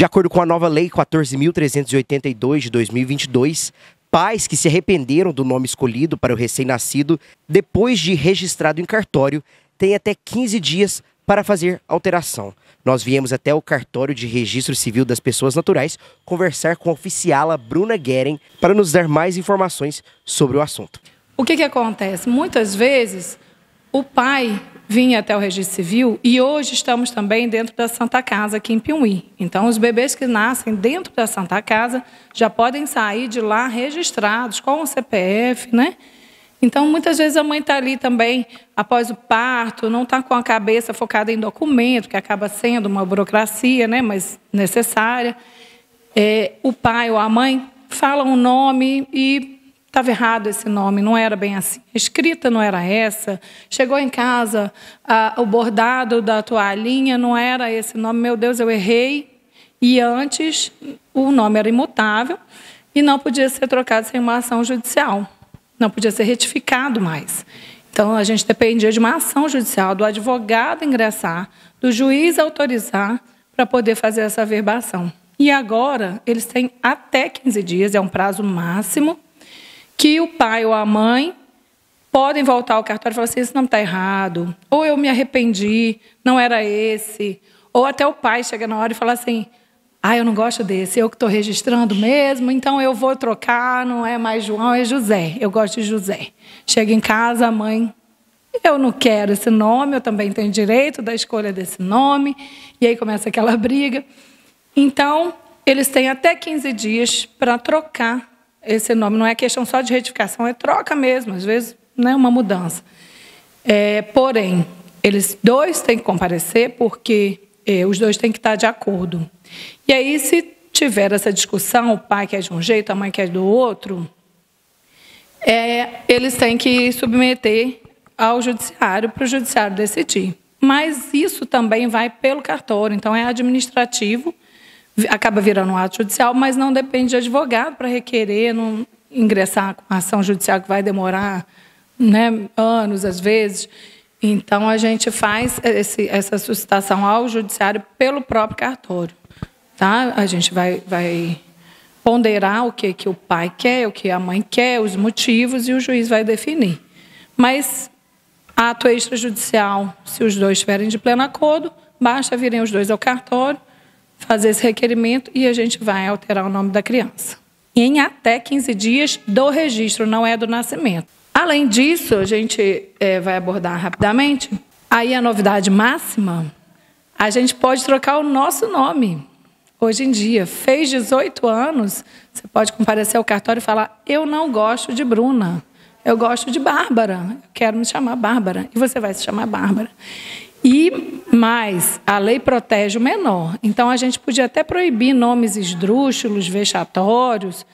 De acordo com a nova Lei 14.382 de 2022, pais que se arrependeram do nome escolhido para o recém-nascido depois de registrado em cartório têm até 15 dias para fazer alteração. Nós viemos até o cartório de registro civil das pessoas naturais conversar com a oficiala Bruna Gueren para nos dar mais informações sobre o assunto. O que, que acontece? Muitas vezes o pai vinha até o registro civil e hoje estamos também dentro da Santa Casa aqui em Piuí. Então, os bebês que nascem dentro da Santa Casa já podem sair de lá registrados com o CPF, né? Então, muitas vezes a mãe está ali também após o parto, não está com a cabeça focada em documento, que acaba sendo uma burocracia, né, mas necessária. É, o pai ou a mãe falam um nome e Estava errado esse nome, não era bem assim. A escrita não era essa. Chegou em casa, o bordado da toalhinha não era esse nome. Meu Deus, eu errei. E antes, o nome era imutável e não podia ser trocado sem uma ação judicial. Não podia ser retificado mais. Então, a gente dependia de uma ação judicial, do advogado ingressar, do juiz autorizar para poder fazer essa verbação. E agora, eles têm até 15 dias, é um prazo máximo que o pai ou a mãe podem voltar ao cartório e falar assim: esse nome está errado, ou eu me arrependi, não era esse. Ou até o pai chega na hora e fala assim: ah, eu não gosto desse, eu que estou registrando mesmo, então eu vou trocar, não é mais João, é José. Eu gosto de José. Chega em casa, a mãe, eu não quero esse nome, eu também tenho direito da escolha desse nome. E aí começa aquela briga. Então, eles têm até 15 dias para trocar esse nome. Não é questão só de retificação, é troca mesmo, às vezes não é uma mudança. É, porém, eles dois têm que comparecer porque é, os dois têm que estar de acordo. E aí, se tiver essa discussão, o pai quer de um jeito, a mãe quer do outro, é, eles têm que submeter ao judiciário para o judiciário decidir. Mas isso também vai pelo cartório, então é administrativo acaba virando um ato judicial, mas não depende de advogado para requerer, não ingressar com ação judicial que vai demorar né, anos, às vezes. Então, a gente faz esse, essa solicitação ao judiciário pelo próprio cartório. Tá? A gente vai, vai ponderar o que, que o pai quer, o que a mãe quer, os motivos, e o juiz vai definir. Mas, ato extrajudicial, se os dois estiverem de pleno acordo, basta virem os dois ao cartório, fazer esse requerimento e a gente vai alterar o nome da criança. Em até 15 dias do registro, não é do nascimento. Além disso, a gente é, vai abordar rapidamente. Aí a novidade máxima, a gente pode trocar o nosso nome. Hoje em dia, fez 18 anos, você pode comparecer ao cartório e falar: Eu não gosto de Bruna, eu gosto de Bárbara, quero me chamar Bárbara. E você vai se chamar Bárbara. E mais, a lei protege o menor. Então a gente podia até proibir nomes esdrúxulos, vexatórios,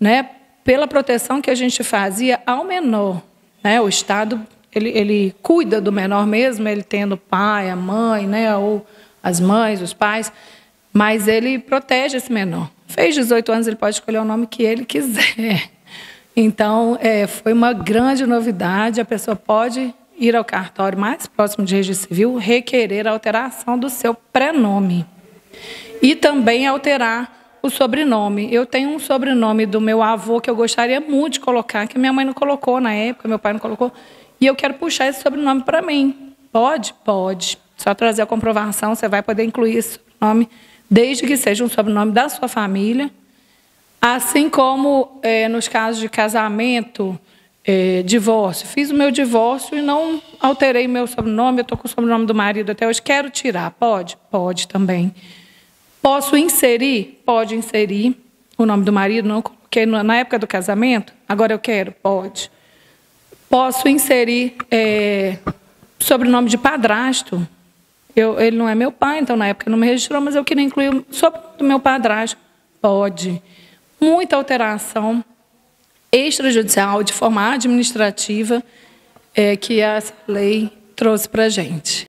né, pela proteção que a gente fazia ao menor. Né? O Estado ele, ele cuida do menor mesmo, ele tendo o pai, a mãe, né, ou as mães, os pais, mas ele protege esse menor. Fez 18 anos, ele pode escolher o nome que ele quiser. Então, é, foi uma grande novidade. A pessoa pode ir ao cartório mais próximo de registro civil, requerer a alteração do seu prenome. E também alterar o sobrenome. Eu tenho um sobrenome do meu avô que eu gostaria muito de colocar, que minha mãe não colocou na época, meu pai não colocou, e eu quero puxar esse sobrenome para mim. Pode? Pode. Só trazer a comprovação, você vai poder incluir esse sobrenome, desde que seja um sobrenome da sua família. Assim como é, nos casos de casamento, é, divórcio. Fiz o meu divórcio e não alterei meu sobrenome. Eu estou com o sobrenome do marido até hoje. Quero tirar. Pode? Pode também. Posso inserir? Pode inserir o nome do marido. Não coloquei na época do casamento. Agora eu quero? Pode. Posso inserir é, sobrenome de padrasto. Eu, ele não é meu pai, então na época não me registrou, mas eu queria incluir o sobrenome do meu padrasto. Pode. Muita alteração extrajudicial, de forma administrativa, é, que essa lei trouxe para a gente.